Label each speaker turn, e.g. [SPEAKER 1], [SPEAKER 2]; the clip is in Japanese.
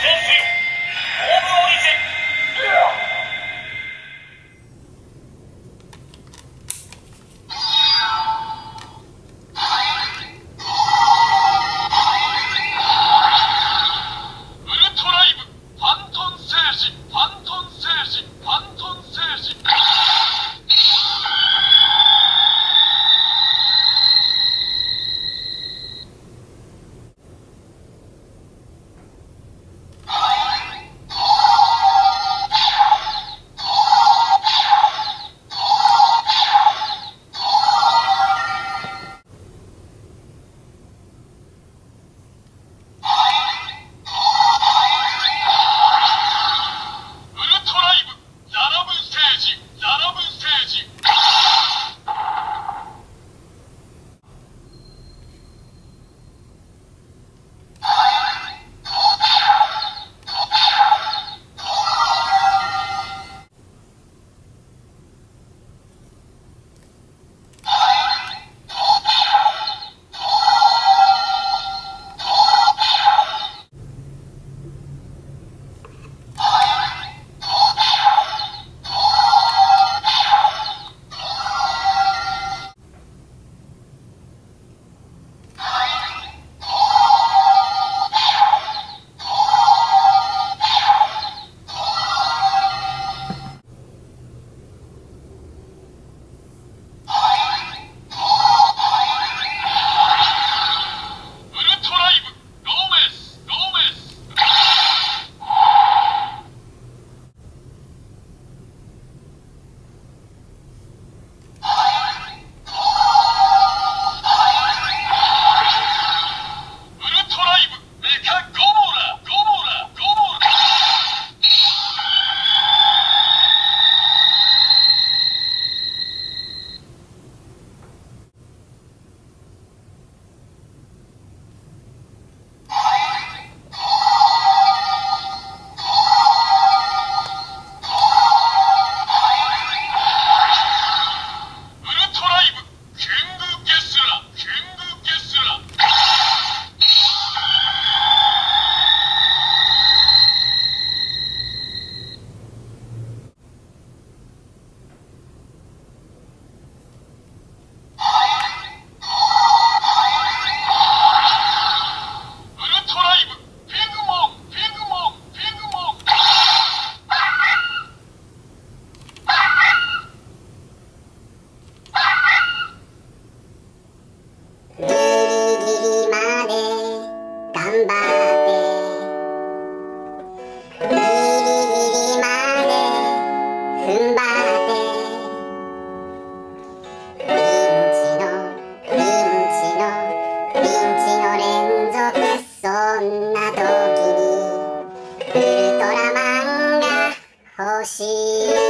[SPEAKER 1] Brasil!
[SPEAKER 2] ギリギリまで踏ん張ってピンチのピンチのピンチの連続そんな時にウルトラマンが欲しい